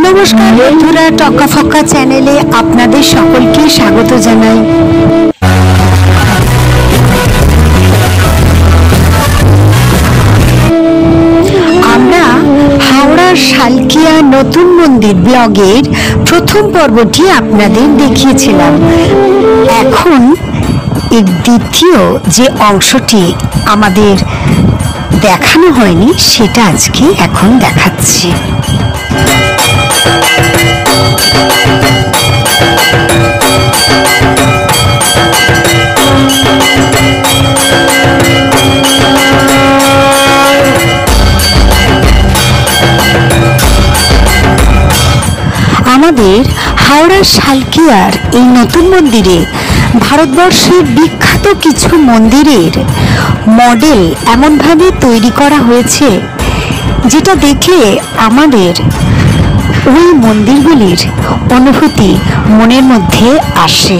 নমস্কার বন্ধুরা টকা ফক্কা চ্যানেলে আপনাদের সকলকে স্বাগত জানাই। আমরা নতুন মন্দির ব্লগের প্রথম পর্বটি আপনাদের দেখিয়েছিলাম। এখন এর দ্বিতীয় যে অংশটি আমাদের দেখানো হয়নি, সেটা আজকে এখন দেখাচ্ছি। আমাদের হাওড়ার শালকিয়ার এই নতুন মন্দিরে ভারতবর্ষের বিখ্যাত কিছু মন্দিরের মডেল এমনভাবে তৈরি করা হয়েছে, যেটা দেখে আমাদের ওই মন্দিরগুলির অনুভূতি মনের মধ্যে আসে।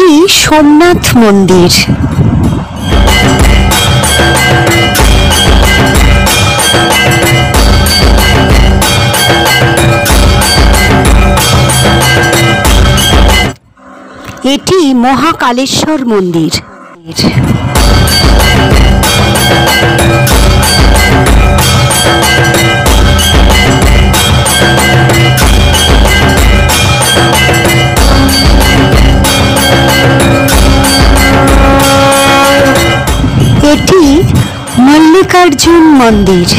এটি সোমনাথ মন্দির। এটি মহাকালেশ্বর মন্দির। মল্লিকার্জুন মন্দির।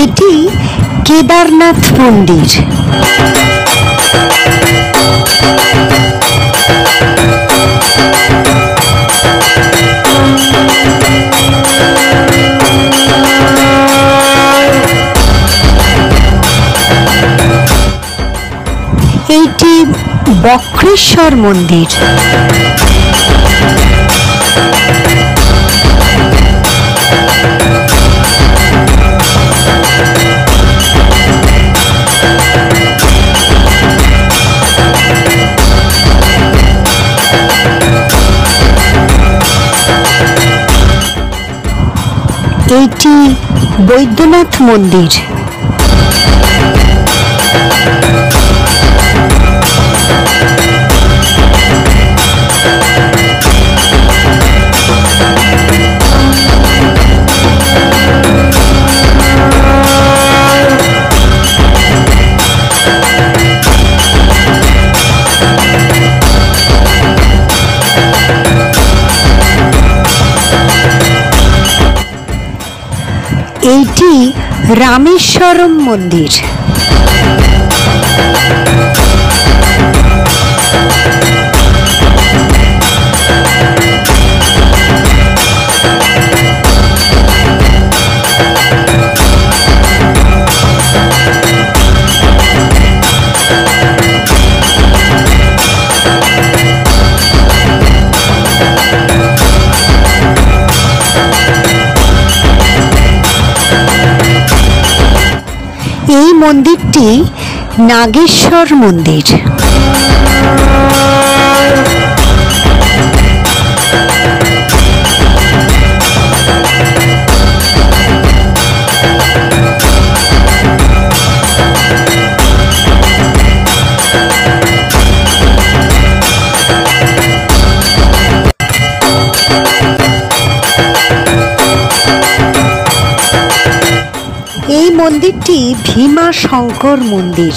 এটি কেদারনাথ মন্দির। বক্রেশ্বর মন্দির। এইটি বৈদ্যনাথ মন্দির। এইটি রামেশ্বরম মন্দির। এই মন্দিরটি নাগেশ্বর মন্দির। মন্দিরটি ভীমা শঙ্কর মন্দির।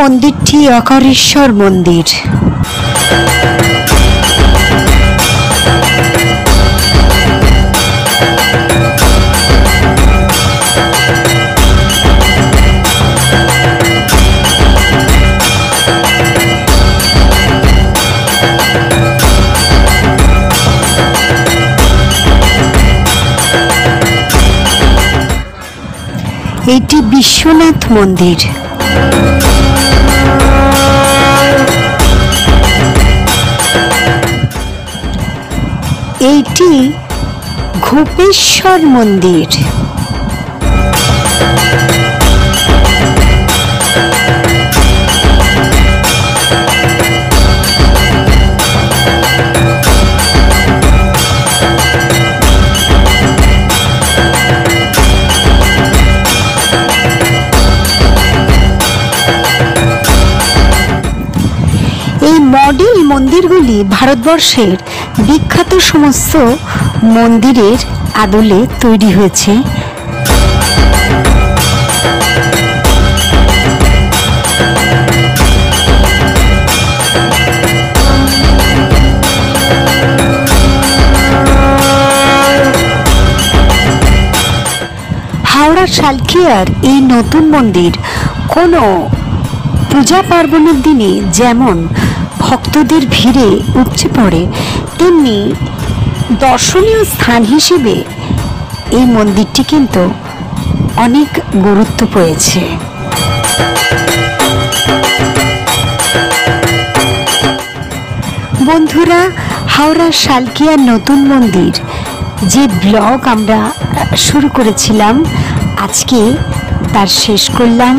মন্দিরটি অকারেশ্বর মন্দির। এটি বিশ্বনাথ মন্দির। এইটি ঘোপেশ্বর মন্দির। এই মডেল মন্দিরগুলি ভারতবর্ষের বিখ্যাত সমস্ত মন্দিরের আদলে তৈরি হয়েছে। হাওড়া শালকিয়ার এই নতুন মন্দির কোনো পূজা পার্বণের দিনে যেমন ভক্তদের ভিড়ে উপচে পড়ে, তেমনি দর্শনীয় স্থান হিসেবে এই মন্দিরটি কিন্তু অনেক গুরুত্ব পেয়েছে। বন্ধুরা, হাওড়া শালকিয়ার নতুন মন্দির, যে ব্লগ আমরা শুরু করেছিলাম, আজকে তার শেষ করলাম।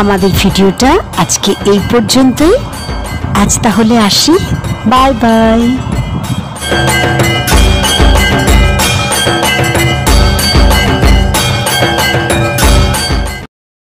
আমাদের ভিডিওটা আজকে এই পর্যন্তই। আজ তাহলে আসি। Bye bye.